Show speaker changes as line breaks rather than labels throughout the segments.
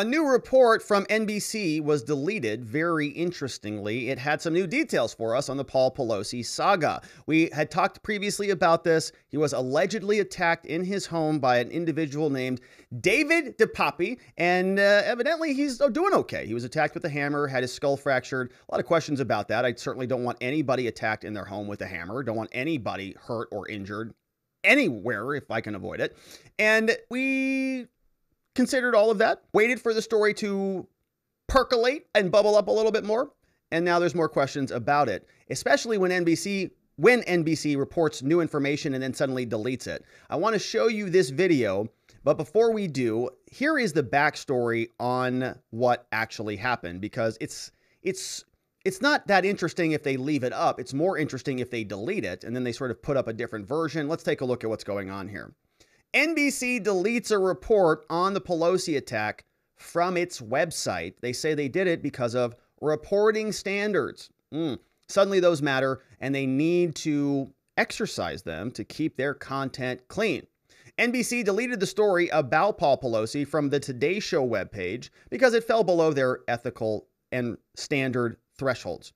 A new report from NBC was deleted. Very interestingly, it had some new details for us on the Paul Pelosi saga. We had talked previously about this. He was allegedly attacked in his home by an individual named David DePape, and uh, evidently he's doing okay. He was attacked with a hammer, had his skull fractured. A lot of questions about that. I certainly don't want anybody attacked in their home with a hammer. Don't want anybody hurt or injured anywhere if I can avoid it. And we considered all of that, waited for the story to percolate and bubble up a little bit more, and now there's more questions about it, especially when NBC when NBC reports new information and then suddenly deletes it. I want to show you this video, but before we do, here is the backstory on what actually happened because it's it's it's not that interesting if they leave it up. It's more interesting if they delete it and then they sort of put up a different version. Let's take a look at what's going on here. NBC deletes a report on the Pelosi attack from its website. They say they did it because of reporting standards. Mm. Suddenly, those matter, and they need to exercise them to keep their content clean. NBC deleted the story about Paul Pelosi from the Today Show webpage because it fell below their ethical and standard thresholds.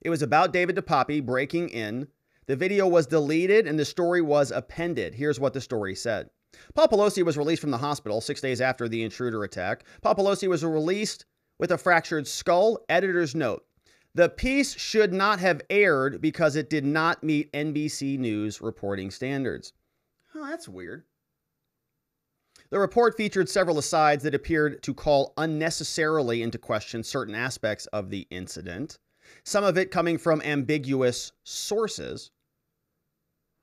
It was about David DePape breaking in. The video was deleted and the story was appended. Here's what the story said. Paul Pelosi was released from the hospital six days after the intruder attack. Paul Pelosi was released with a fractured skull. Editor's note. The piece should not have aired because it did not meet NBC News reporting standards. Oh, that's weird. The report featured several asides that appeared to call unnecessarily into question certain aspects of the incident, some of it coming from ambiguous sources.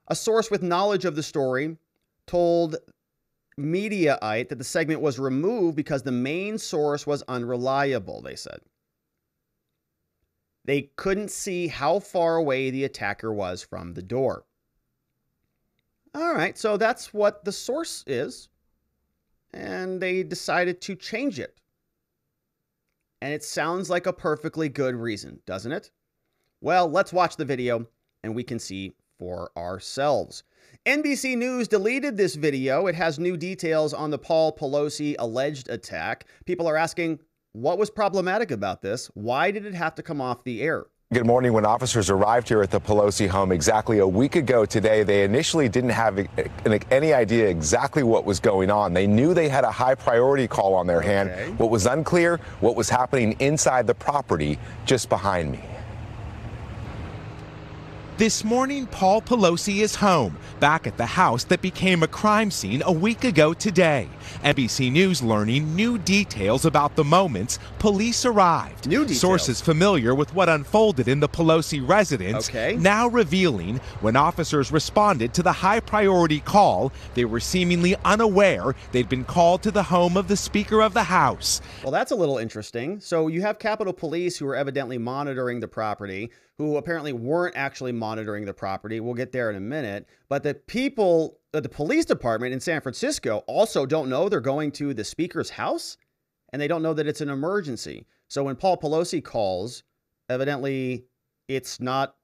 A source with knowledge of the story told Mediaite that the segment was removed because the main source was unreliable, they said. They couldn't see how far away the attacker was from the door. All right, so that's what the source is and they decided to change it. And it sounds like a perfectly good reason, doesn't it? Well, let's watch the video and we can see for ourselves. NBC News deleted this video. It has new details on the Paul Pelosi alleged attack. People are asking, what was problematic about this? Why did it have to come off the air?
Good morning. When officers arrived here at the Pelosi home exactly a week ago today, they initially didn't have any idea exactly what was going on. They knew they had a high priority call on their okay. hand. What was unclear, what was happening inside the property just behind me.
This morning, Paul Pelosi is home, back at the house that became a crime scene a week ago today. NBC News learning new details about the moments police arrived.
New details.
Sources familiar with what unfolded in the Pelosi residence
okay.
now revealing when officers responded to the high priority call, they were seemingly unaware they'd been called to the home of the Speaker of the House.
Well, that's a little interesting. So you have Capitol Police who are evidently monitoring the property who apparently weren't actually monitoring the property. We'll get there in a minute. But the people at the police department in San Francisco also don't know they're going to the speaker's house and they don't know that it's an emergency. So when Paul Pelosi calls, evidently it's not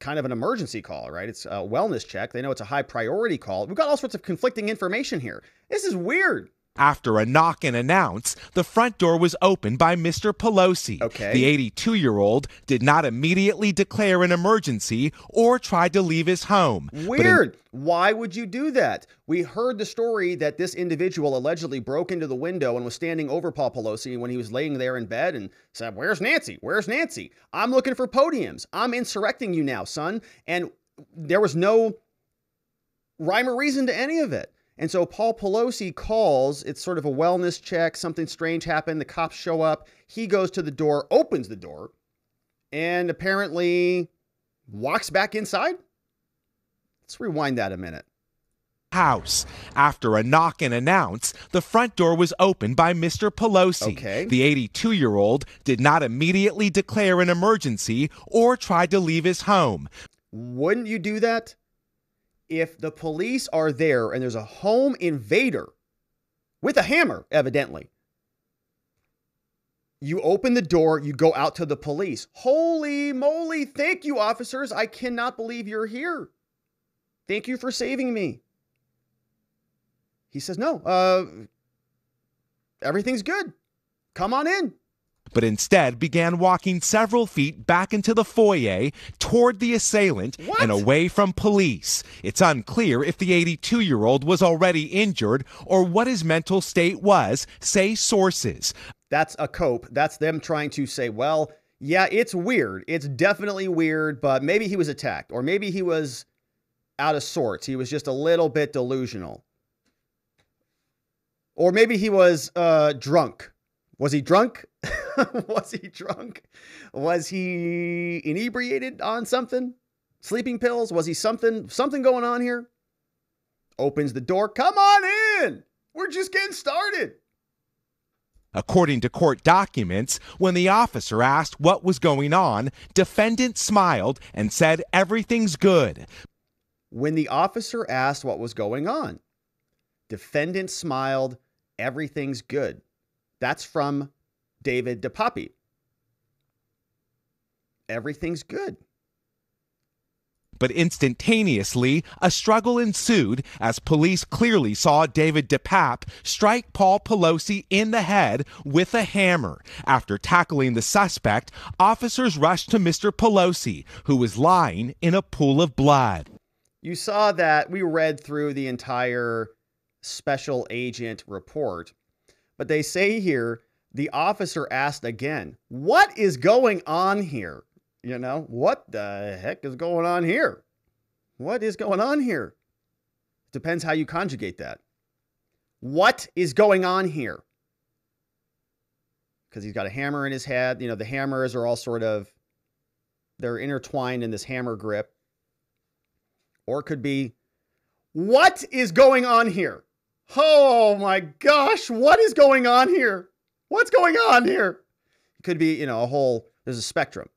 kind of an emergency call, right? It's a wellness check. They know it's a high priority call. We've got all sorts of conflicting information here. This is weird.
After a knock and announce, the front door was opened by Mr. Pelosi.
Okay.
The 82 year old did not immediately declare an emergency or tried to leave his home.
Weird. In- Why would you do that? We heard the story that this individual allegedly broke into the window and was standing over Paul Pelosi when he was laying there in bed and said, Where's Nancy? Where's Nancy? I'm looking for podiums. I'm insurrecting you now, son. And there was no rhyme or reason to any of it. And so Paul Pelosi calls, it's sort of a wellness check, something strange happened, the cops show up, he goes to the door, opens the door, and apparently walks back inside. Let's rewind that a minute
house. After a knock and announce, the front door was opened by Mr. Pelosi.
Okay.
The 82 year old did not immediately declare an emergency or tried to leave his home.
Wouldn't you do that? If the police are there and there's a home invader with a hammer, evidently, you open the door, you go out to the police. Holy moly, thank you, officers. I cannot believe you're here. Thank you for saving me. He says, No, uh, everything's good. Come on in
but instead began walking several feet back into the foyer toward the assailant
what?
and away from police. It's unclear if the 82 year old was already injured or what his mental state was, say sources.
That's a cope. That's them trying to say, well, yeah, it's weird. It's definitely weird, but maybe he was attacked or maybe he was out of sorts. He was just a little bit delusional. Or maybe he was uh, drunk. Was he drunk? was he drunk? Was he inebriated on something? Sleeping pills? Was he something something going on here? Opens the door. Come on in. We're just getting started.
According to court documents, when the officer asked what was going on, defendant smiled and said everything's good.
When the officer asked what was going on, defendant smiled, everything's good. That's from David DePape. Everything's good.
But instantaneously, a struggle ensued as police clearly saw David DePape strike Paul Pelosi in the head with a hammer. After tackling the suspect, officers rushed to Mr. Pelosi, who was lying in a pool of blood.
You saw that we read through the entire special agent report, but they say here the officer asked again, What is going on here? You know, what the heck is going on here? What is going on here? Depends how you conjugate that. What is going on here? Because he's got a hammer in his head. You know, the hammers are all sort of they're intertwined in this hammer grip. Or it could be, what is going on here? Oh my gosh, what is going on here? What's going on here? It could be, you know, a whole, there's a spectrum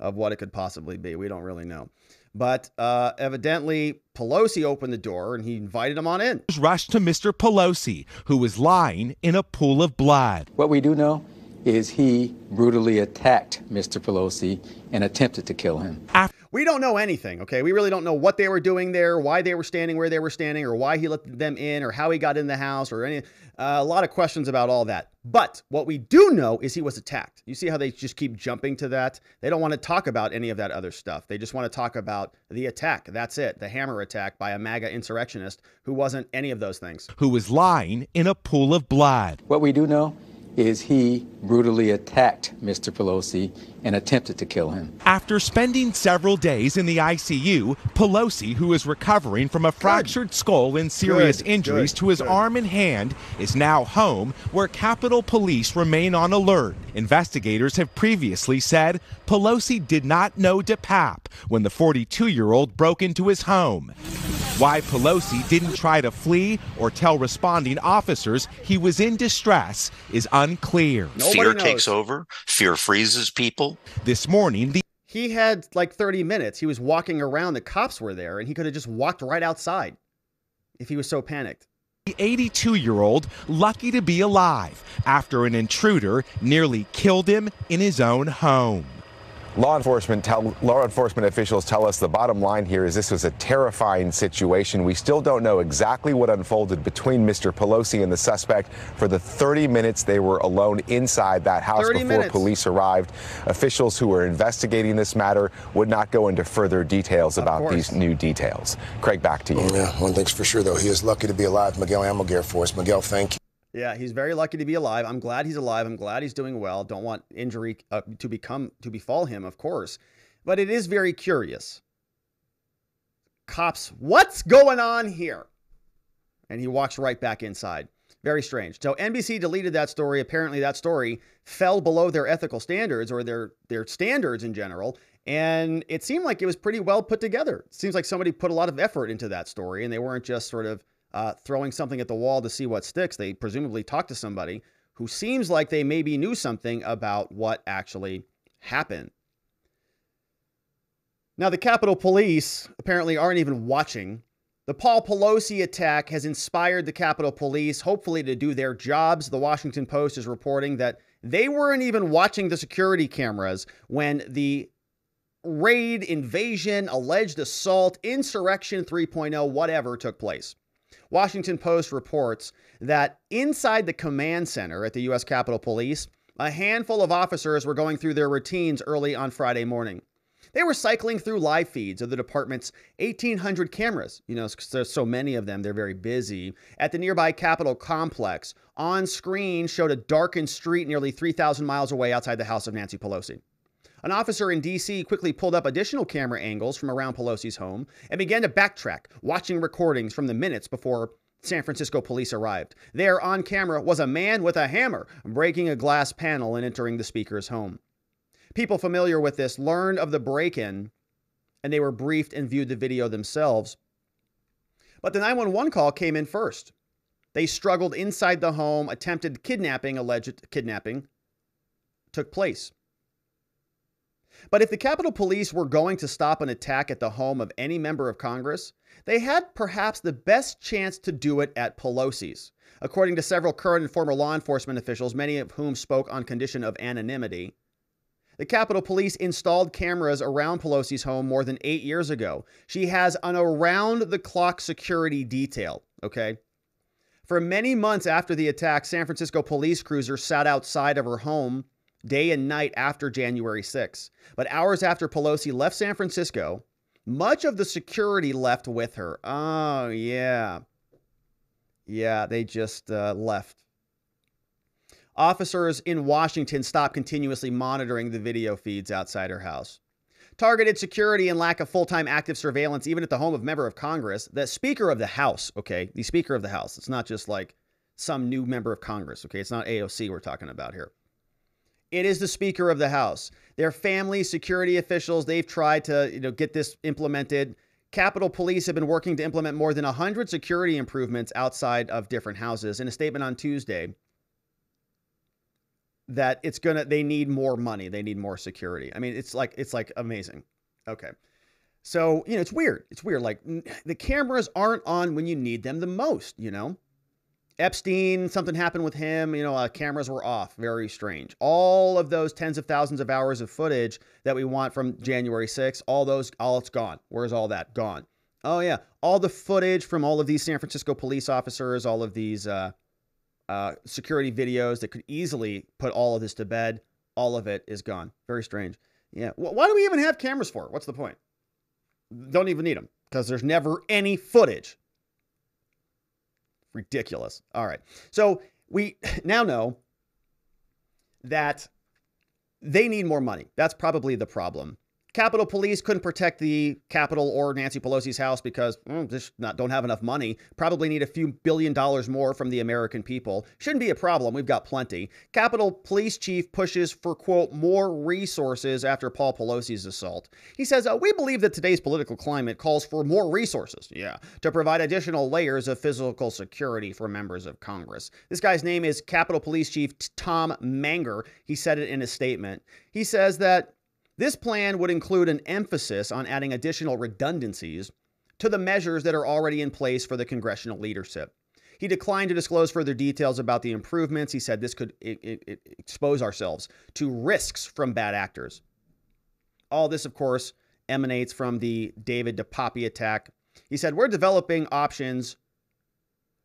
of what it could possibly be. We don't really know. But uh, evidently, Pelosi opened the door and he invited him on in.
Rushed to Mr. Pelosi, who was lying in a pool of blood.
What we do know is he brutally attacked Mr. Pelosi and attempted to kill him.
After we don't know anything, okay? We really don't know what they were doing there, why they were standing where they were standing, or why he let them in, or how he got in the house, or any. Uh, a lot of questions about all that. But what we do know is he was attacked. You see how they just keep jumping to that? They don't want to talk about any of that other stuff. They just want to talk about the attack. That's it. The hammer attack by a MAGA insurrectionist who wasn't any of those things.
Who was lying in a pool of blood.
What we do know is he brutally attacked Mr. Pelosi and attempted to kill him.
After spending several days in the ICU, Pelosi, who is recovering from a fractured good. skull and serious good, injuries good, to his arm and hand, is now home where Capitol Police remain on alert. Investigators have previously said Pelosi did not know DePape when the 42 year old broke into his home. Why Pelosi didn't try to flee or tell responding officers he was in distress is unclear.
Nobody Fear knows. takes over. Fear freezes people.
This morning, the
he had like 30 minutes. He was walking around. The cops were there, and he could have just walked right outside if he was so panicked.
The 82 year old lucky to be alive after an intruder nearly killed him in his own home.
Law enforcement tell law enforcement officials tell us the bottom line here is this was a terrifying situation. We still don't know exactly what unfolded between Mr. Pelosi and the suspect for the 30 minutes they were alone inside that house before
minutes.
police arrived. Officials who were investigating this matter would not go into further details
of
about
course.
these new details. Craig, back to you.
Oh, yeah, one thing's for sure though, he is lucky to be alive. Miguel Almaguer for us. Miguel, thank you.
Yeah, he's very lucky to be alive. I'm glad he's alive. I'm glad he's doing well. Don't want injury uh, to become to befall him, of course. But it is very curious. Cops, what's going on here? And he walks right back inside. Very strange. So NBC deleted that story. Apparently, that story fell below their ethical standards or their their standards in general. And it seemed like it was pretty well put together. It seems like somebody put a lot of effort into that story, and they weren't just sort of uh, throwing something at the wall to see what sticks. They presumably talked to somebody who seems like they maybe knew something about what actually happened. Now, the Capitol Police apparently aren't even watching. The Paul Pelosi attack has inspired the Capitol Police, hopefully, to do their jobs. The Washington Post is reporting that they weren't even watching the security cameras when the raid, invasion, alleged assault, insurrection 3.0, whatever took place. Washington Post reports that inside the command center at the U.S. Capitol Police, a handful of officers were going through their routines early on Friday morning. They were cycling through live feeds of the department's 1,800 cameras. You know, there's so many of them, they're very busy. At the nearby Capitol complex, on screen showed a darkened street nearly 3,000 miles away outside the house of Nancy Pelosi. An officer in D.C. quickly pulled up additional camera angles from around Pelosi's home and began to backtrack, watching recordings from the minutes before San Francisco police arrived. There on camera was a man with a hammer breaking a glass panel and entering the speaker's home. People familiar with this learned of the break in and they were briefed and viewed the video themselves. But the 911 call came in first. They struggled inside the home, attempted kidnapping, alleged kidnapping took place. But if the Capitol Police were going to stop an attack at the home of any member of Congress, they had perhaps the best chance to do it at Pelosi's. According to several current and former law enforcement officials, many of whom spoke on condition of anonymity, the Capitol Police installed cameras around Pelosi's home more than eight years ago. She has an around the clock security detail, okay? For many months after the attack, San Francisco police cruisers sat outside of her home day and night after January 6. But hours after Pelosi left San Francisco, much of the security left with her. Oh, yeah. Yeah, they just uh, left. Officers in Washington stopped continuously monitoring the video feeds outside her house. Targeted security and lack of full time active surveillance, even at the home of member of Congress, the Speaker of the House, okay? The Speaker of the House. It's not just like some new member of Congress, okay? It's not AOC we're talking about here. It is the Speaker of the House. Their family, security officials, they've tried to you know, get this implemented. Capitol Police have been working to implement more than 100 security improvements outside of different houses. In a statement on Tuesday, that it's gonna they need more money. They need more security. I mean it's like it's like amazing. Okay. So you know it's weird. It's weird. Like the cameras aren't on when you need them the most you know epstein something happened with him you know uh, cameras were off very strange all of those tens of thousands of hours of footage that we want from january 6th all those all it's gone where's all that gone oh yeah all the footage from all of these san francisco police officers all of these uh, uh, security videos that could easily put all of this to bed. All of it is gone. Very strange. Yeah. Why do we even have cameras for? What's the point? Don't even need them because there's never any footage. Ridiculous. All right. So we now know that they need more money. That's probably the problem. Capitol Police couldn't protect the Capitol or Nancy Pelosi's house because mm, just not, don't have enough money. Probably need a few billion dollars more from the American people. Shouldn't be a problem. We've got plenty. Capitol Police Chief pushes for, quote, more resources after Paul Pelosi's assault. He says, uh, We believe that today's political climate calls for more resources, yeah, to provide additional layers of physical security for members of Congress. This guy's name is Capitol Police Chief Tom Manger. He said it in a statement. He says that this plan would include an emphasis on adding additional redundancies to the measures that are already in place for the congressional leadership. He declined to disclose further details about the improvements. He said this could it, it, expose ourselves to risks from bad actors. All this, of course, emanates from the David DePape attack. He said, We're developing options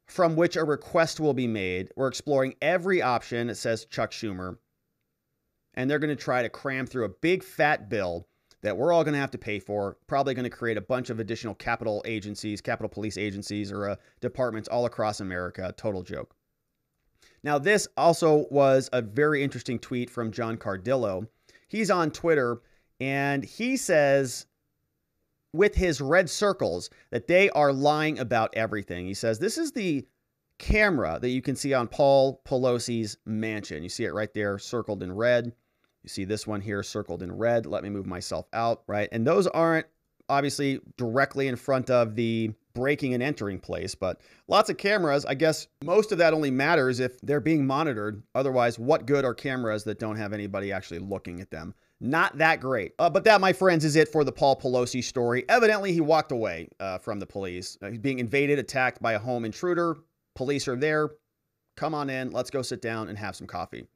from which a request will be made. We're exploring every option, it says Chuck Schumer and they're going to try to cram through a big fat bill that we're all going to have to pay for. Probably going to create a bunch of additional capital agencies, capital police agencies, or uh, departments all across America. Total joke. Now, this also was a very interesting tweet from John Cardillo. He's on Twitter and he says, with his red circles, that they are lying about everything. He says, This is the camera that you can see on Paul Pelosi's mansion. You see it right there, circled in red. You see this one here circled in red. Let me move myself out, right? And those aren't obviously directly in front of the breaking and entering place, but lots of cameras. I guess most of that only matters if they're being monitored. Otherwise, what good are cameras that don't have anybody actually looking at them? Not that great. Uh, but that, my friends, is it for the Paul Pelosi story. Evidently, he walked away uh, from the police. Uh, he's being invaded, attacked by a home intruder. Police are there. Come on in. Let's go sit down and have some coffee.